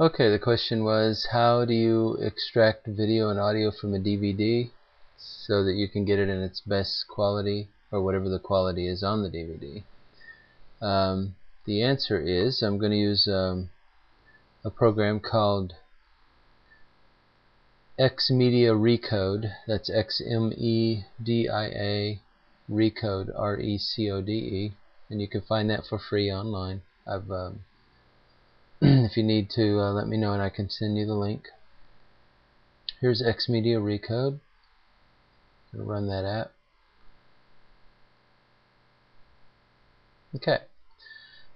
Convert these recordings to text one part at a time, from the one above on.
Okay, the question was how do you extract video and audio from a DVD so that you can get it in its best quality or whatever the quality is on the DVD. Um, the answer is I'm going to use um, a program called Xmedia Recode. That's X M E D I A Recode R E C O D E, and you can find that for free online. I've um, if you need to uh, let me know and I can send you the link. Here's Xmedia Recode. I'm run that app. Okay.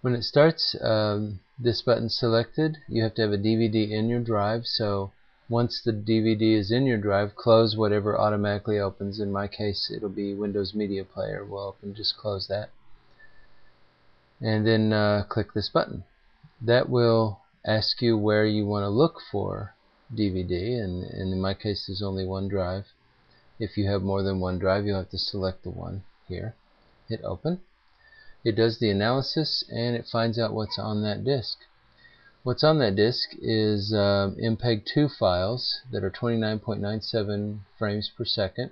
When it starts, um, this button selected, you have to have a DVD in your drive. So once the DVD is in your drive, close whatever automatically opens. In my case, it'll be Windows Media Player. We'll open. Just close that, and then uh, click this button that will ask you where you want to look for DVD and, and in my case there's only one drive. If you have more than one drive you'll have to select the one here. Hit open. It does the analysis and it finds out what's on that disk. What's on that disk is um, MPEG-2 files that are 29.97 frames per second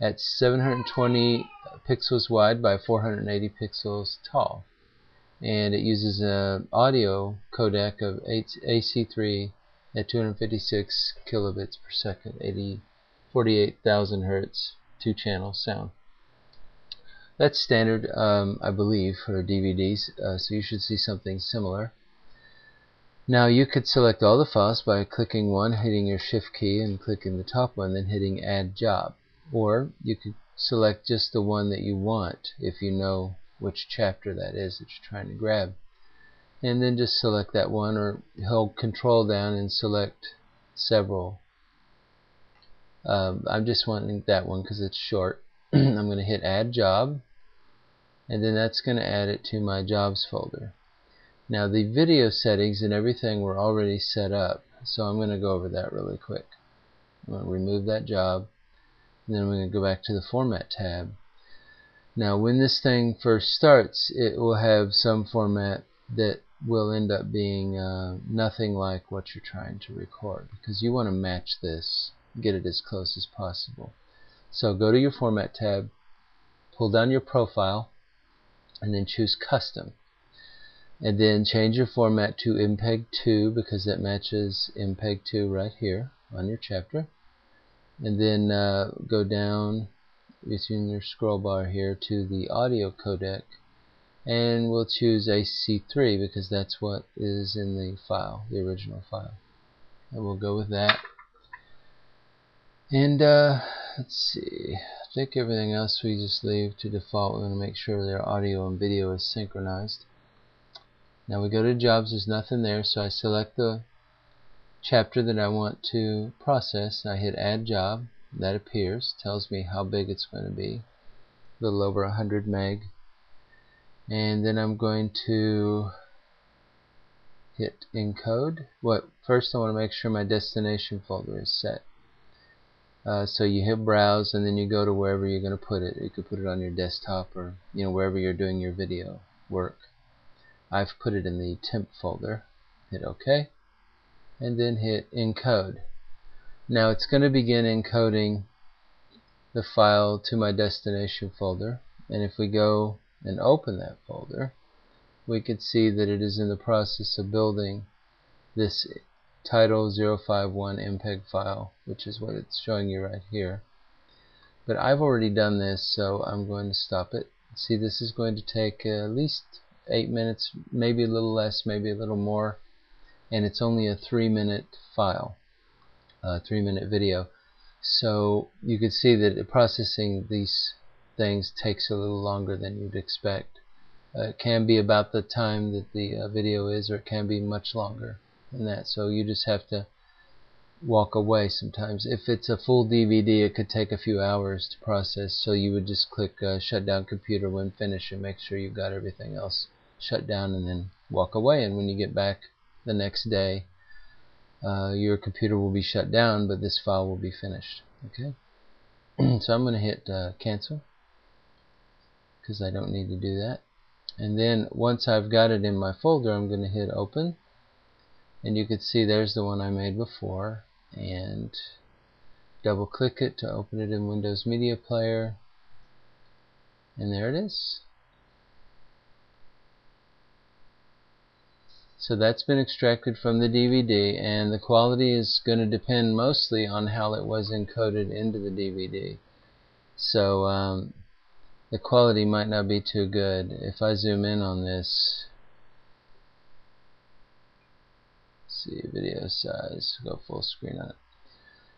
at 720 pixels wide by 480 pixels tall and it uses an audio codec of AC3 at 256 kilobits per second, 80, 48,000 hertz, two channel sound. That's standard, um, I believe, for DVDs, uh, so you should see something similar. Now you could select all the files by clicking one, hitting your shift key and clicking the top one, then hitting add job. Or you could select just the one that you want if you know which chapter that is that you're trying to grab. And then just select that one or hold control down and select several. Um, I'm just wanting that one because it's short. I'm going to hit add job and then that's going to add it to my jobs folder. Now the video settings and everything were already set up so I'm going to go over that really quick. I'm going to remove that job and then I'm going to go back to the format tab now when this thing first starts it will have some format that will end up being uh, nothing like what you're trying to record because you want to match this get it as close as possible. So go to your format tab pull down your profile and then choose custom. And then change your format to MPEG 2 because that matches MPEG 2 right here on your chapter. And then uh, go down using your scroll bar here to the audio codec and we'll choose AC3 because that's what is in the file, the original file. And we'll go with that. And uh, let's see, I think everything else we just leave to default. We want to make sure their audio and video is synchronized. Now we go to jobs, there's nothing there, so I select the chapter that I want to process. I hit add job that appears tells me how big it's going to be. A little over 100 meg. And then I'm going to hit encode. What first I want to make sure my destination folder is set. Uh, so you hit browse and then you go to wherever you're going to put it. You could put it on your desktop or you know wherever you're doing your video work. I've put it in the temp folder. Hit OK and then hit encode now it's going to begin encoding the file to my destination folder and if we go and open that folder we could see that it is in the process of building this title 051 MPEG file which is what it's showing you right here. But I've already done this so I'm going to stop it. See this is going to take at least 8 minutes maybe a little less maybe a little more and it's only a 3 minute file uh, three minute video. So you could see that processing these things takes a little longer than you'd expect. Uh, it can be about the time that the uh, video is or it can be much longer than that. So you just have to walk away sometimes. If it's a full DVD it could take a few hours to process so you would just click uh, shut down computer when finished and make sure you've got everything else shut down and then walk away. And when you get back the next day uh, your computer will be shut down but this file will be finished. Okay? So I'm going to hit uh, cancel because I don't need to do that. And then once I've got it in my folder I'm going to hit open. And you can see there's the one I made before. And double click it to open it in Windows Media Player. And there it is. So that's been extracted from the DVD and the quality is going to depend mostly on how it was encoded into the DVD. So um, the quality might not be too good. If I zoom in on this, see video size, go full screen on it.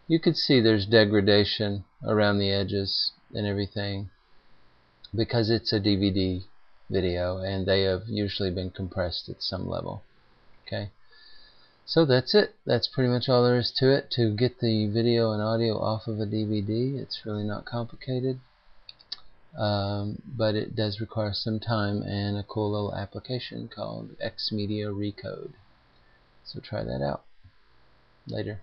You could see there's degradation around the edges and everything because it's a DVD video and they have usually been compressed at some level. Okay. So that's it. That's pretty much all there is to it. To get the video and audio off of a DVD, it's really not complicated. Um, but it does require some time and a cool little application called XMedia Recode. So try that out. Later.